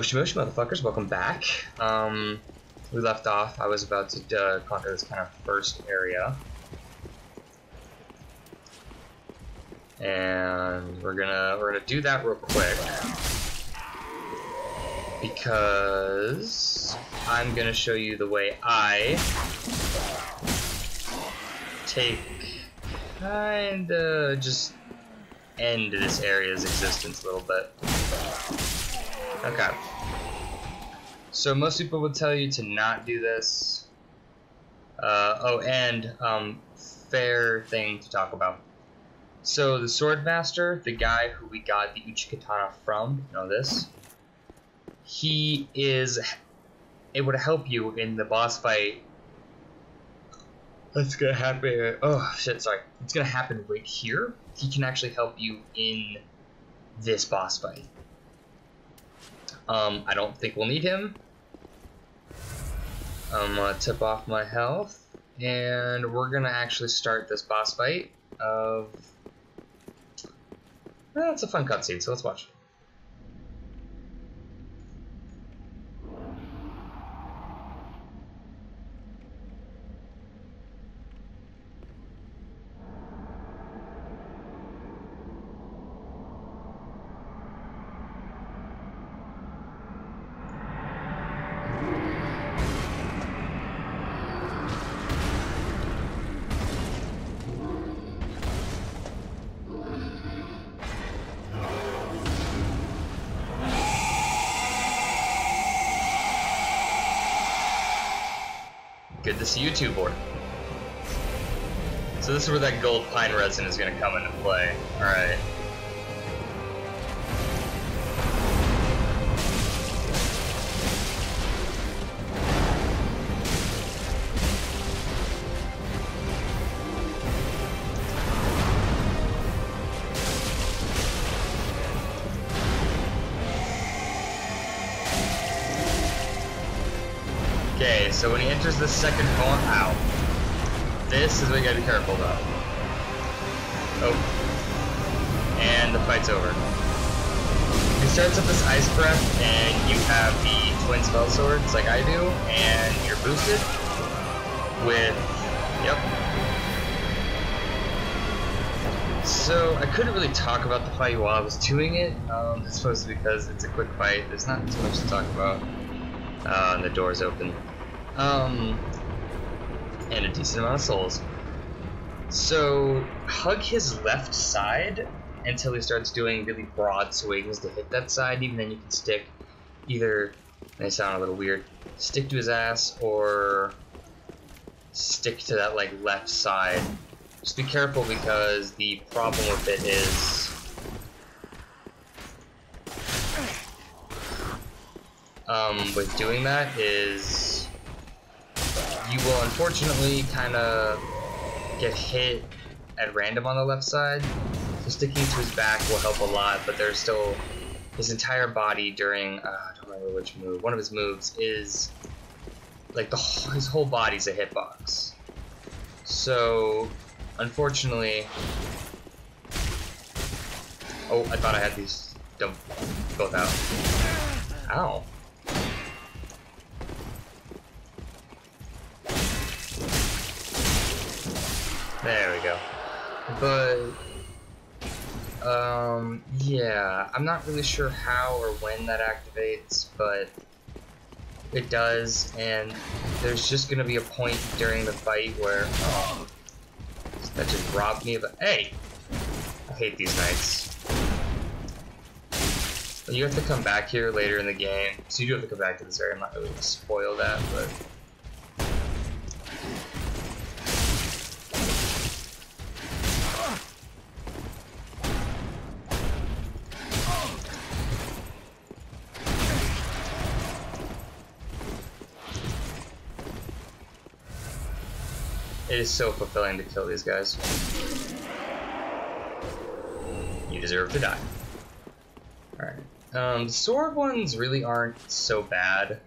Moshi Moshi motherfuckers, welcome back. Um, we left off, I was about to uh, conquer this kind of first area. And we're gonna we're gonna do that real quick. Because I'm gonna show you the way I take kinda just end this area's existence a little bit. Okay. So most people would tell you to not do this. Uh, oh, and um, fair thing to talk about. So the sword master, the guy who we got the Uchigatana from, you know this. He is able to help you in the boss fight. That's gonna happen. Oh shit! Sorry. It's gonna happen right here. He can actually help you in this boss fight. Um, I don't think we'll need him. I'm gonna tip off my health, and we're gonna actually start this boss fight of. It's a fun cutscene, so let's watch. Good to see you too, Vordt. So this is where that gold pine resin is going to come into play. Alright. The second phone, ow. This is what you gotta be careful about. Oh. And the fight's over. He starts with this ice breath, and you have the twin spell swords like I do, and you're boosted with, yep. So I couldn't really talk about the fight while I was doing it, um, I suppose because it's a quick fight. There's not too much to talk about. Uh, and the door's open. Um, and a decent amount of souls. So, hug his left side until he starts doing really broad swings to hit that side. Even then, you can stick either, they sound a little weird, stick to his ass or stick to that like left side. Just be careful because the problem with it is um, with doing that is you will unfortunately kind of get hit at random on the left side. So sticking to his back will help a lot, but there's still his entire body during, uh, I don't remember which move, one of his moves is, like the whole, his whole body's a hitbox. So, unfortunately, oh, I thought I had these, don't, both out. Ow. There we go. But, um, yeah, I'm not really sure how or when that activates, but it does, and there's just gonna be a point during the fight where, oh, that just robbed me of a, hey! I hate these knights. You have to come back here later in the game, so you do have to come back to this area. I'm not really gonna spoil that, but It is so fulfilling to kill these guys. You deserve to die. Alright. Um, sword ones really aren't so bad.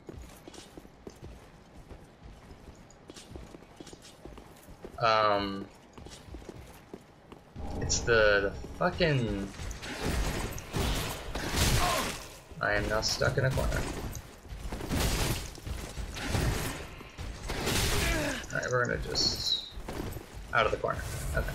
Um, it's the, the fucking... I am now stuck in a corner. Alright, we're gonna just... out of the corner. Okay.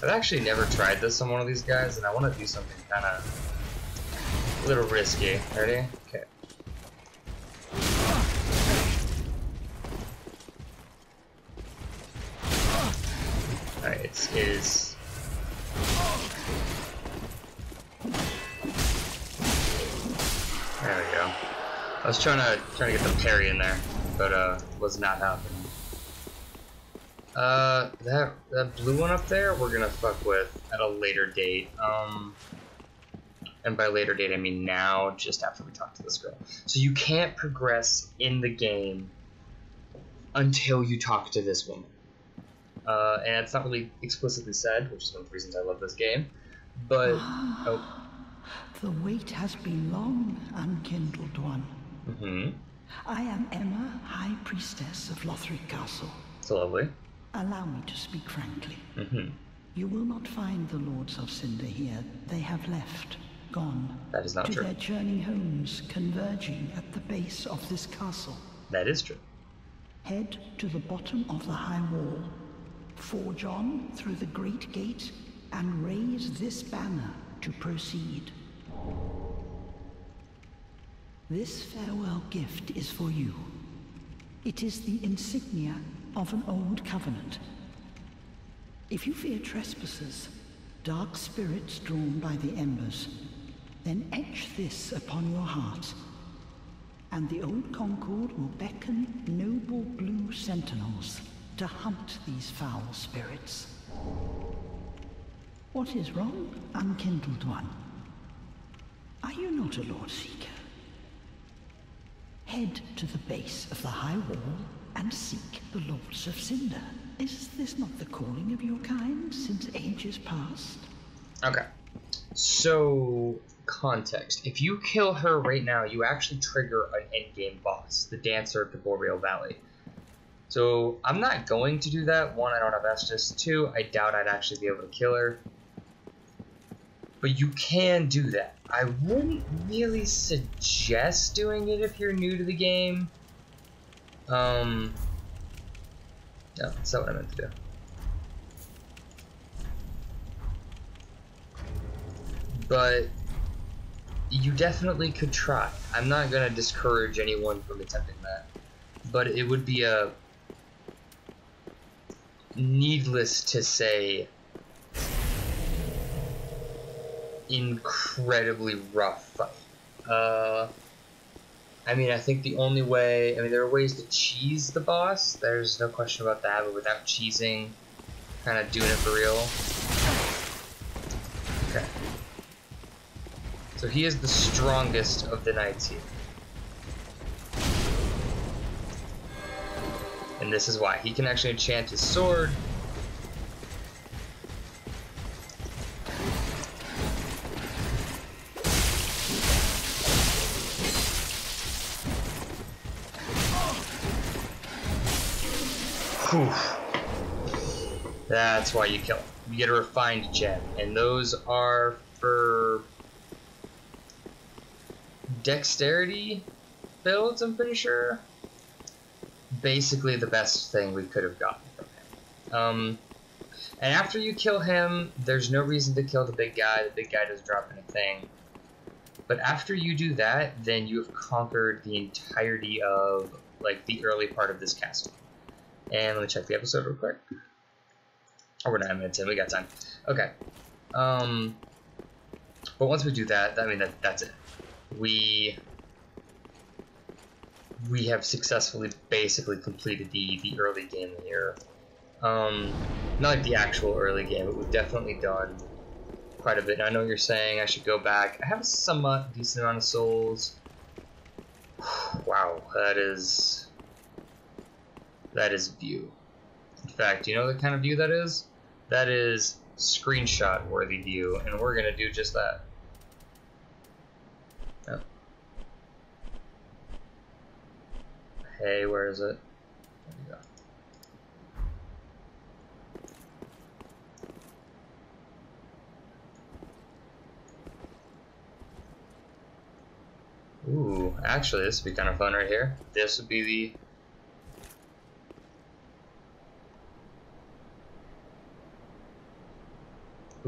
I've actually never tried this on one of these guys, and I want to do something kind of a little risky. Ready? Okay. Is. There we go. I was trying to trying to get the parry in there, but uh, was not happening. Uh, that that blue one up there, we're gonna fuck with at a later date. Um, and by later date, I mean now, just after we talk to this girl. So you can't progress in the game until you talk to this woman. Uh, and it's not really explicitly said, which is one of the reasons I love this game. But oh, The wait has been long, unkindled one. hmm I am Emma, High Priestess of Lothric Castle. it's lovely. Allow me to speak frankly. hmm You will not find the Lords of Cinder here. They have left, gone. That is not to true. their journey homes, converging at the base of this castle. That is true. Head to the bottom of the high wall, forge on through the great gate, and raise this banner to proceed. This farewell gift is for you. It is the insignia of an old covenant. If you fear trespassers, dark spirits drawn by the embers, then etch this upon your heart and the old Concord will beckon noble blue sentinels to hunt these foul spirits. What is wrong, unkindled one? Are you not a Lord Seeker? Head to the base of the high wall and seek the Lords of Cinder. Is this not the calling of your kind since ages past? Okay. So, context. If you kill her right now, you actually trigger an endgame boss, the Dancer of the Boreal Valley. So, I'm not going to do that. One, I don't have Estus. Two, I doubt I'd actually be able to kill her. But you can do that. I wouldn't really suggest doing it if you're new to the game. Um, no, that's not what I meant to do. but you definitely could try. I'm not gonna discourage anyone from attempting that, but it would be a needless to say incredibly rough. Uh, I mean, I think the only way, I mean, there are ways to cheese the boss. There's no question about that, but without cheesing, kind of doing it for real. Okay. So he is the strongest of the knights here. And this is why. He can actually enchant his sword. Whew. That's why you kill him. You get a refined gem. And those are for dexterity builds, I'm pretty sure. Basically the best thing we could have gotten from him. Um, and after you kill him, there's no reason to kill the big guy. The big guy doesn't drop anything. But after you do that, then you have conquered the entirety of like the early part of this castle. And let me check the episode real quick. Oh, we're nine minutes in. We got time. Okay. Um, but once we do that, I mean that that's it we we have successfully basically completed the the early game here. Um, not like the actual early game, but we've definitely done quite a bit. And I know you're saying I should go back. I have a somewhat decent amount of souls. wow, that is that is view. In fact, you know the kind of view that is? That is screenshot worthy view, and we're gonna do just that. Oh. Hey, where is it? There we go. Ooh, actually, this would be kind of fun right here. This would be the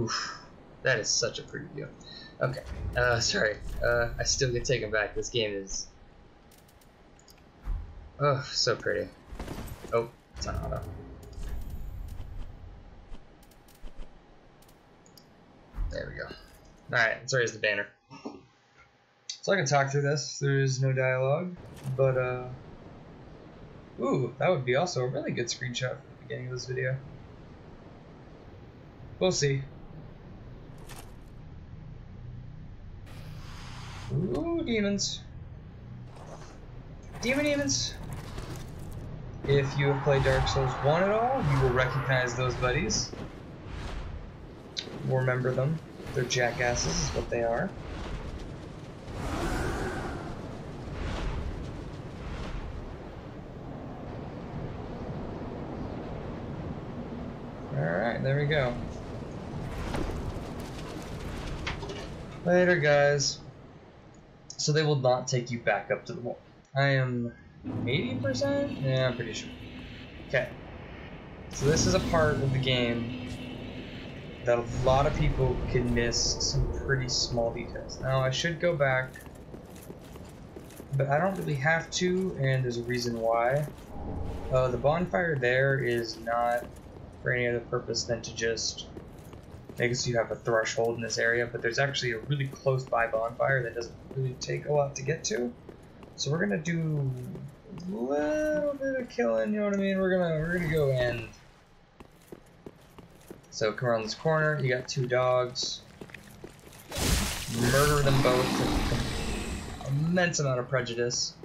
Oof, that is such a pretty view. Okay, uh, sorry, uh, I still get taken back. This game is, oh, so pretty. Oh, it's on auto. There we go. Alright, let's raise the banner. So I can talk through this. There is no dialogue, but, uh, ooh, that would be also a really good screenshot for the beginning of this video. We'll see. Ooh, demons. Demon demons. If you have played Dark Souls 1 at all, you will recognize those buddies. Remember them. They're jackasses, is what they are. Alright, there we go. Later, guys. So they will not take you back up to the wall. I am 80%? Yeah, I'm pretty sure. Okay. So this is a part of the game that a lot of people can miss some pretty small details. Now, I should go back, but I don't really have to, and there's a reason why. Uh, the bonfire there is not for any other purpose than to just I guess you have a threshold in this area, but there's actually a really close by bonfire that doesn't really take a lot to get to. So we're gonna do a little bit of killing, you know what I mean? We're gonna we're gonna go in. So come around this corner, you got two dogs. Murder them both with immense amount of prejudice.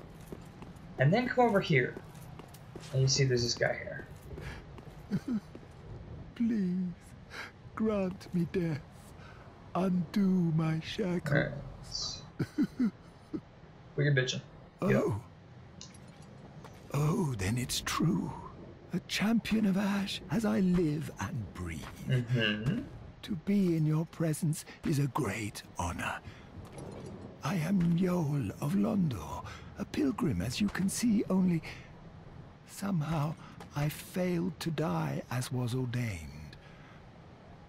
And then come over here. And you see there's this guy here. Please grant me death. Undo my shackles. Alright. we can bitch him. Oh. Oh, then it's true. A champion of Ash as I live and breathe. Mm-hmm. To be in your presence is a great honor. I am Yoel of Londor, a pilgrim, as you can see, only somehow I failed to die as was ordained.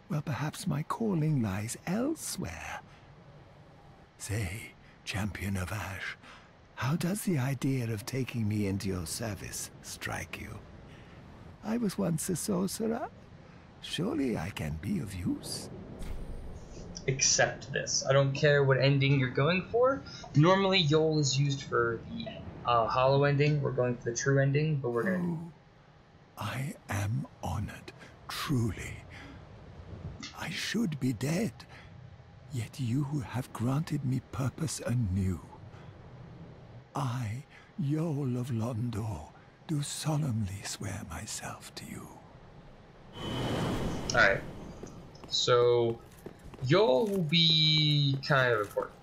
Well, perhaps my calling lies elsewhere. Say, champion of Ash, how does the idea of taking me into your service strike you? I was once a sorcerer. Surely I can be of use. Accept this. I don't care what ending you're going for. Normally, Yoel is used for the uh, hollow ending. We're going for the true ending, but we're gonna. Oh, I am honored, truly. I should be dead, yet you have granted me purpose anew. I, Yoel of Londor, do solemnly swear myself to you. Alright. So, Yoel will be kind of important.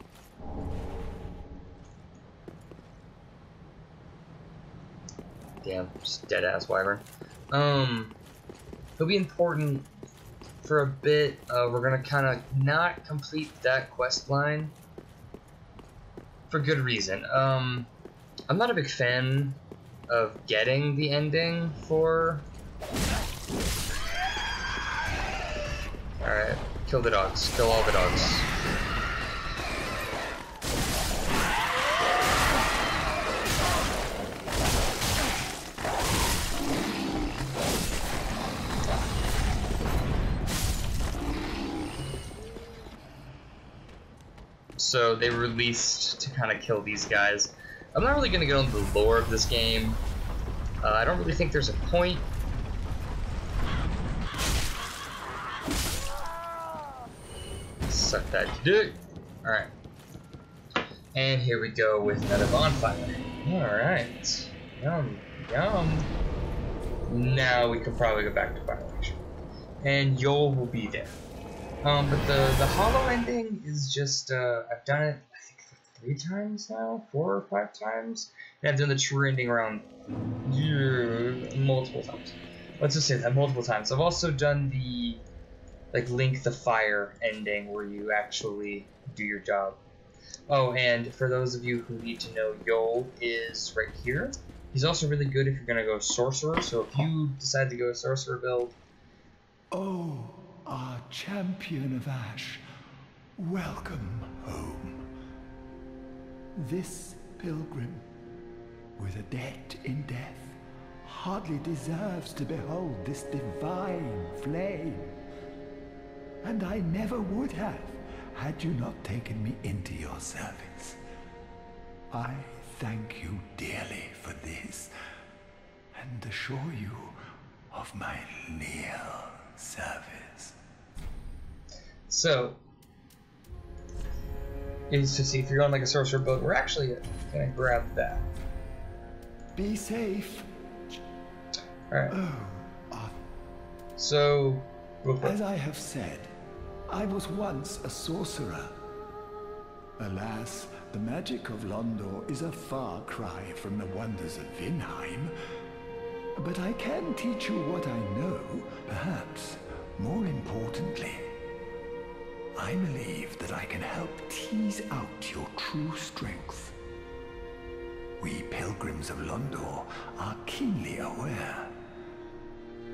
Damn, just dead ass wyvern. Um, he'll be important for a bit. Uh, we're gonna kind of not complete that quest line for good reason. Um, I'm not a big fan of getting the ending for. Alright, kill the dogs. Kill all the dogs. So they released to kind of kill these guys. I'm not really going to go into the lore of this game. Uh, I don't really think there's a point. Suck that dick. Alright. And here we go with another bonfire. Alright. Yum. Yum. Now we can probably go back to Violation. and Yoel will be there. Um, but the the hollow ending is just uh, I've done it I think three times now, four or five times, and I've done the true ending around yeah, multiple times. Let's just say that multiple times. I've also done the like Link the Fire ending where you actually do your job. Oh, and for those of you who need to know, Yoel is right here. He's also really good if you're gonna go sorcerer. So if you decide to go sorcerer build, Oh, our champion of Ash, welcome home. This pilgrim, with a debt in death, hardly deserves to behold this divine flame. And I never would have, had you not taken me into your service. I thank you dearly for this, and assure you of my leal service. So, is to see if you're on like a sorcerer build. We're actually gonna grab that. Be safe. All right. Oh, Arthur. So, real quick. As I have said, I was once a sorcerer. Alas, the magic of Londor is a far cry from the wonders of Vinheim. But I can teach you what I know, perhaps more importantly. I believe that I can help tease out your true strength. We pilgrims of Londor are keenly aware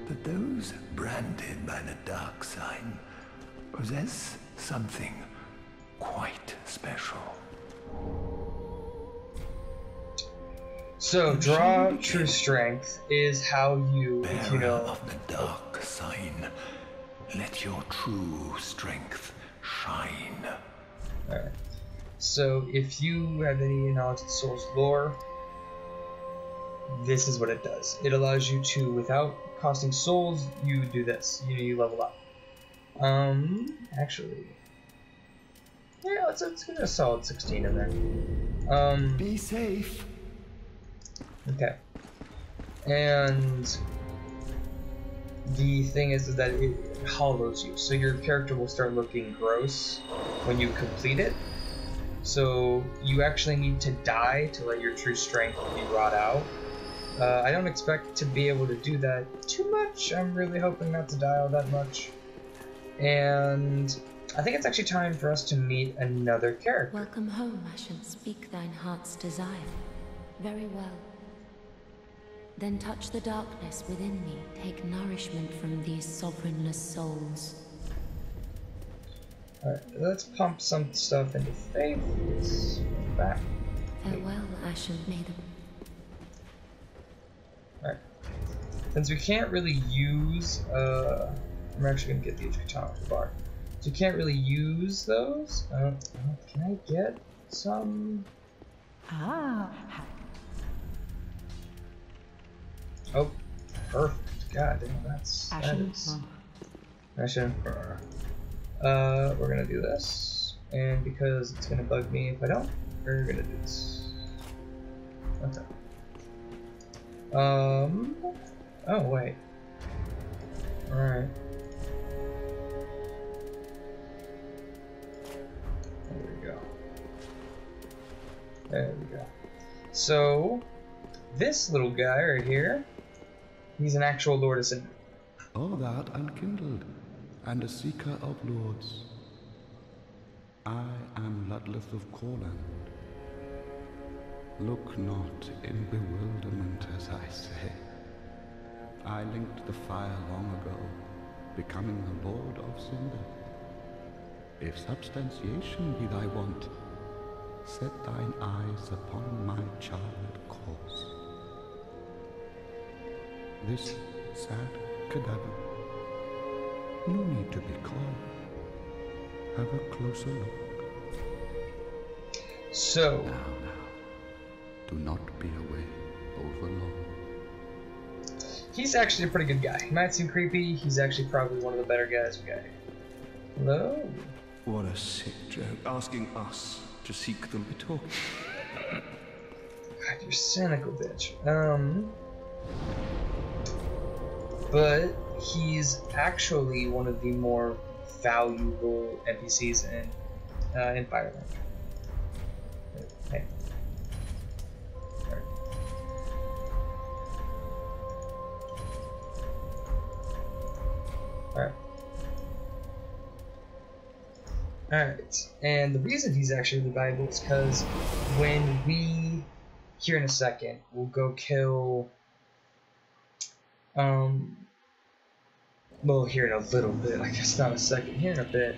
that those branded by the dark sign possess something quite special. So, draw true strength is how you, you know. of the dark sign, let your true strength shine. Alright. So, if you have any knowledge of the soul's lore, this is what it does. It allows you to, without costing souls, you do this. You, you level up. Um, actually. Yeah, let's, let's get a solid 16 in there. Um, Be safe. Okay. And the thing is, is that it hollows you, so your character will start looking gross when you complete it. So you actually need to die to let your true strength be wrought out. Uh, I don't expect to be able to do that too much. I'm really hoping not to die all that much. And I think it's actually time for us to meet another character. Welcome home, Ashen. Speak thine heart's desire. Very well. Then touch the darkness within me. Take nourishment from these sovereignless souls. Alright, let's pump some stuff into Faith. Let's go back. Farewell, Ashen Maiden. Alright. Since we can't really use, uh, I'm actually gonna get the HP tolerance bar. So we can't really use those. Uh, can I get some? Ah, ha- Oh, perfect. God damn, that's that Ashen. is. Oh. Ashen. Uh, we're gonna do this, and because it's gonna bug me if I don't, we're gonna do this. Okay. Um. Oh wait. All right. There we go. There we go. So, this little guy right here, he's an actual Lord Ascendant. All that unkindled, and a seeker of lords. I am Ludleth of Courland. Look not in bewilderment as I say. I linked the fire long ago, becoming the Lord of Cinder. If substantiation be thy want, set thine eyes upon my charred corpse. This sad cadaver. No need to be calm. Have a closer look. So, Now, now. Do not be away over long. he's actually a pretty good guy. He might seem creepy, he's actually probably one of the better guys we got here. Hello? What a sick joke, asking us to seek them the little. God, you're cynical, bitch. Um, but he's actually one of the more valuable NPCs in uh, in Firelink. Alright. Alright. And the reason he's actually valuable is because when we, here in a second, we'll go kill, um, well, here in a little bit, I guess not a second, here in a bit,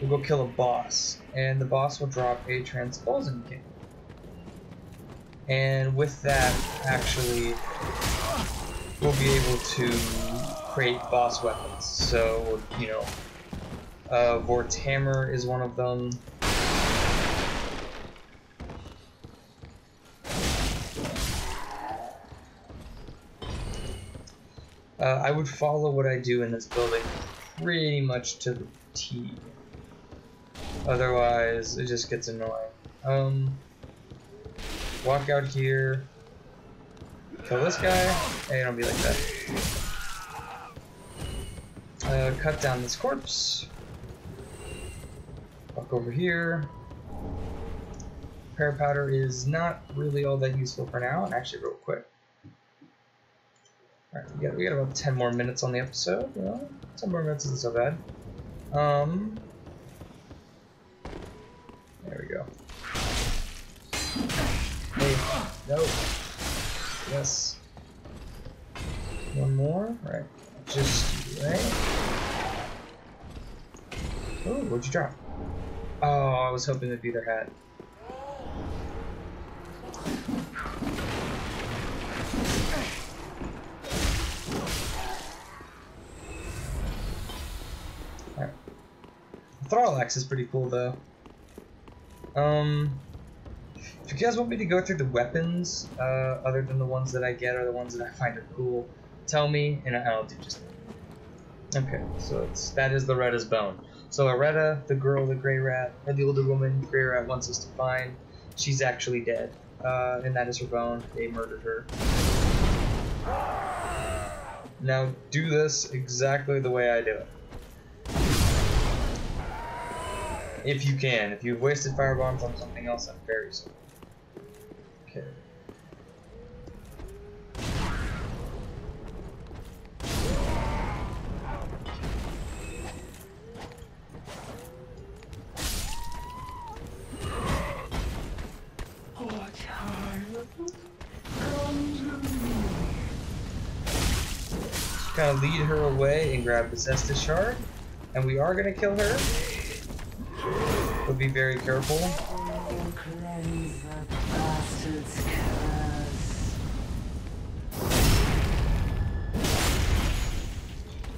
we'll go kill a boss, and the boss will drop a transposing kiln. And with that, actually, we'll be able to create boss weapons. So, you know, uh, Vordt's hammer is one of them. Uh, I would follow what I do in this building pretty much to the T. Otherwise, it just gets annoying. Um, walk out here, kill this guy. Hey, don't be like that. Uh, cut down this corpse. Walk over here. Parapowder is not really all that useful for now, and actually real quick. Alright, we got, we got about 10 more minutes on the episode. Well, 10 more minutes isn't so bad. Um, there we go. Hey, no. Yes. One more, right. Just, right. Oh, what'd you drop? Oh, I was hoping it'd be their hat. Thralax is pretty cool though. Um, if you guys want me to go through the weapons, uh, other than the ones that I get or the ones that I find are cool, tell me and I'll do just that. Okay, so it's that is Loretta's bone. So Loretta, the girl, the Greirat, or the older woman, Greirat wants us to find, she's actually dead, uh, and that is her bone. They murdered her. Now do this exactly the way I do it. If you can. If you've wasted fire bombs on something else, I'm very sorry. Okay. Kind of lead her away and grab the Estus shard, and we are gonna kill her. But be very careful.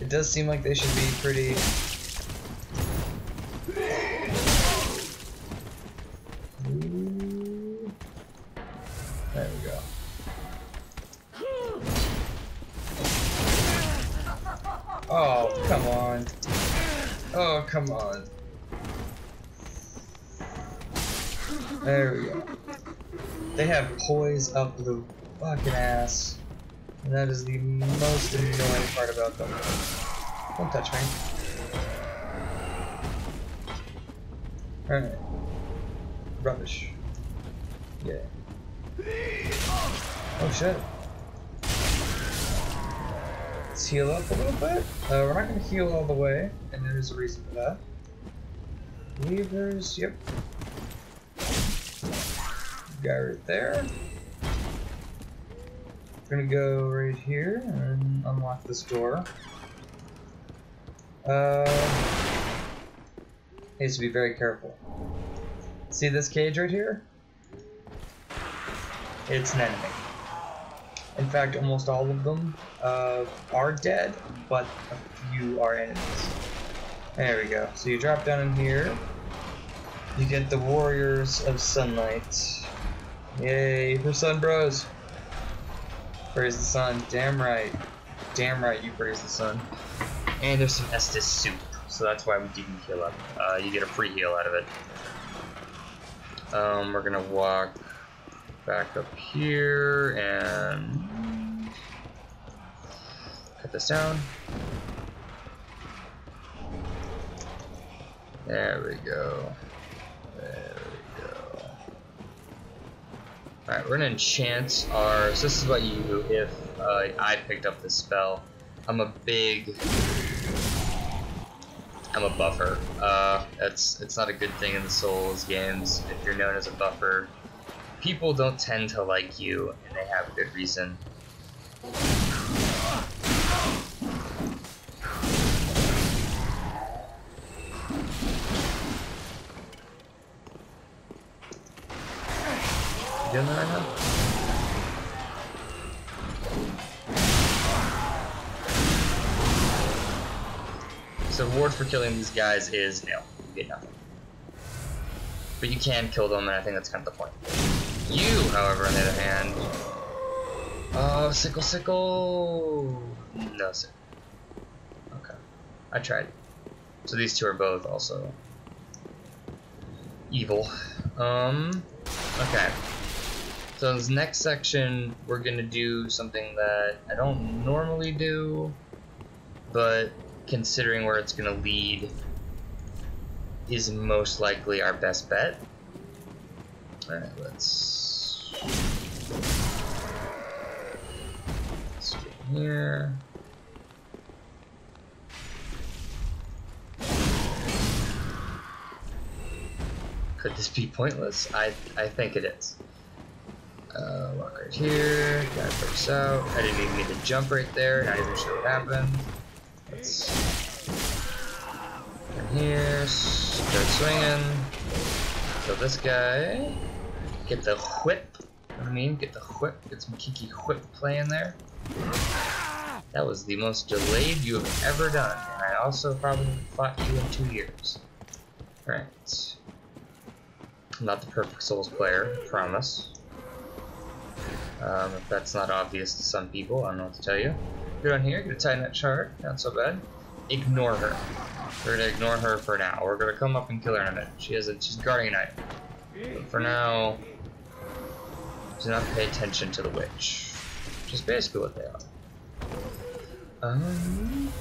It does seem like they should be pretty. There we go. Oh, come on. Oh, come on. There we go. They have poise up the fucking ass. And that is the most annoying part about them. Don't touch me. Alright. Rubbish. Yeah. Oh shit. Let's heal up a little bit. Uh, we're not gonna heal all the way, and there's a reason for that. Levers, yep. Guy right there. We're gonna go right here and unlock this door. Uh, needs to be very careful. See this cage right here? It's an enemy. In fact, almost all of them uh, are dead, but a few are enemies. There we go. So you drop down in here. You get the Warriors of Sunlight. Yay for Sun Bros. Praise the sun. Damn right. Damn right you praise the sun. And there's some Estus soup, so that's why we didn't heal up. Uh, you get a free heal out of it. Um, we're gonna walk back up here and cut this down. There we go. There Alright, we're gonna enchant our. So this is what you do if uh, I picked up this spell. I'm a big. I'm a buffer. Uh, that's it's not a good thing in the Souls games if you're known as a buffer. People don't tend to like you, and they have a good reason. Doing that right now? So reward for killing these guys is nil. You get nothing. But you can kill them, and I think that's kind of the point. You, however, on the other hand... Oh, sickle, sickle! No sickle. Okay. I tried. So these two are both also evil. Um, okay. So this next section, we're gonna do something that I don't normally do, but considering where it's gonna lead, is most likely our best bet. Alright, let's... Let's get here. Could this be pointless? I I think it is. Uh, walk right here, guy breaks out. I didn't even need to jump right there, not even sure what happened. Let's in here, start swinging. Kill this guy. Get the whip. I mean? Get the whip. Get some Kiki whip play in there. That was the most delayed you have ever done. And I also probably fought you in two years. Right. I'm not the perfect Souls player, I promise. Um, if that's not obvious to some people, I don't know what to tell you. Go down here, get a titanite shard, not so bad. Ignore her. We're gonna ignore her for now. We're gonna come up and kill her in a minute. She has a she's guarding a knife. But for now, do not pay attention to the witch. Which is basically what they are. Um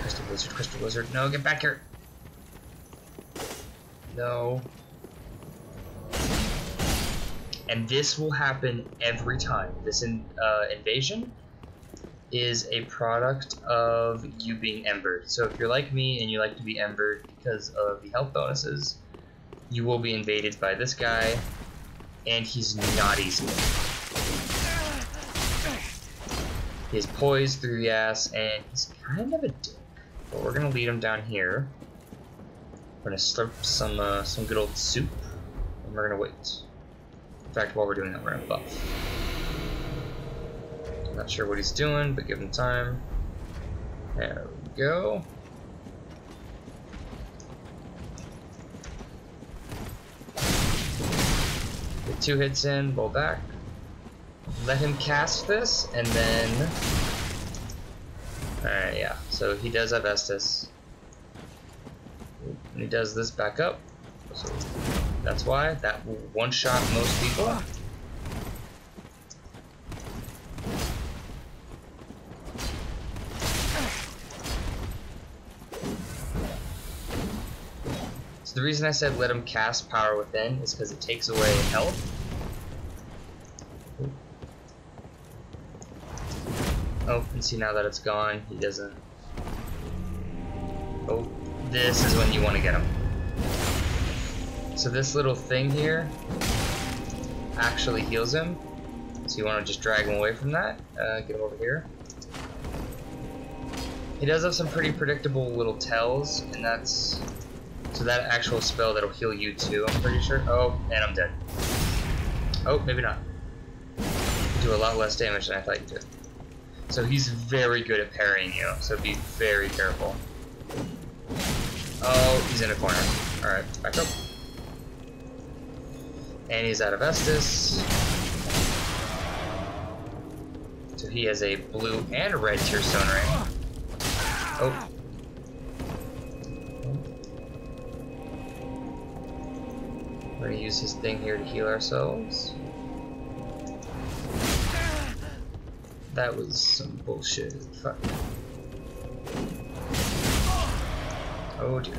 Crystal Lizard, Crystal Lizard. No, get back here. No. And this will happen every time. This in, uh, invasion is a product of you being embered. So if you're like me and you like to be embered because of the health bonuses, you will be invaded by this guy, and he's not easy. He's poised through the ass, and he's kind of a dick. But we're gonna lead him down here. We're gonna slurp some uh, some good old soup, and we're gonna wait. In fact, while we're doing that, we're gonna buff. Not sure what he's doing, but give him time. There we go. Get two hits in, roll back. Let him cast this, and then... Alright, yeah. So he does have Estus. And he does this back up. So that's why. That will one-shot most people. So the reason I said let him cast Power Within is because it takes away health. Oh, and see now that it's gone, he doesn't... Oh, this is when you want to get him. So this little thing here actually heals him. So you want to just drag him away from that. Uh, get him over here. He does have some pretty predictable little tells, and that's... So that actual spell that'll heal you too, I'm pretty sure. Oh, and I'm dead. Oh, maybe not. Do a lot less damage than I thought you did. So he's very good at parrying you, so be very careful. Oh, he's in a corner. Alright, back up. And he's out of Estus. So he has a blue and red tear stone ring. Oh. We're gonna use his thing here to heal ourselves. That was some bullshit. Fuck. Oh dear.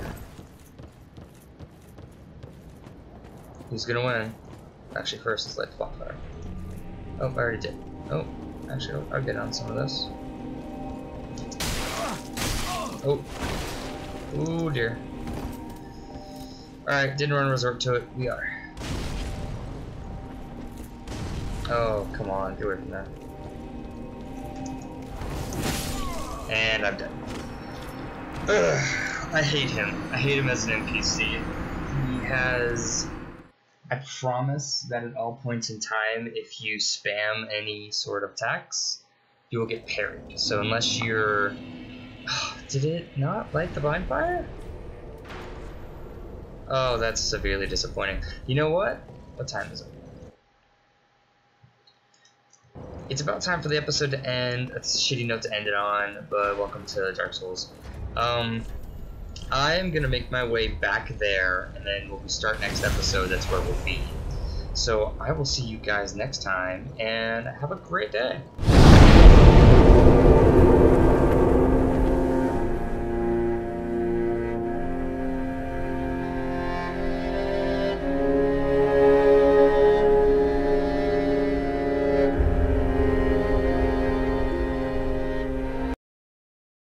Who's gonna win? Actually, first let's light the. Oh, I already did. Oh, actually, I'll, get on some of this. Oh. Oh dear. Alright, didn't to resort to it. We are. Oh, come on, get away from that. And I'm dead. Ugh, I hate him. I hate him as an NPC. He has. I promise that at all points in time, if you spam any sort of attacks, you will get parried. So unless you're. Did it not light the bonfire? Oh, that's severely disappointing. You know what? What time is it? It's about time for the episode to end. It's a shitty note to end it on, but welcome to Dark Souls. Um, I'm gonna make my way back there, and then when we start next episode, that's where we'll be. So I will see you guys next time, and have a great day.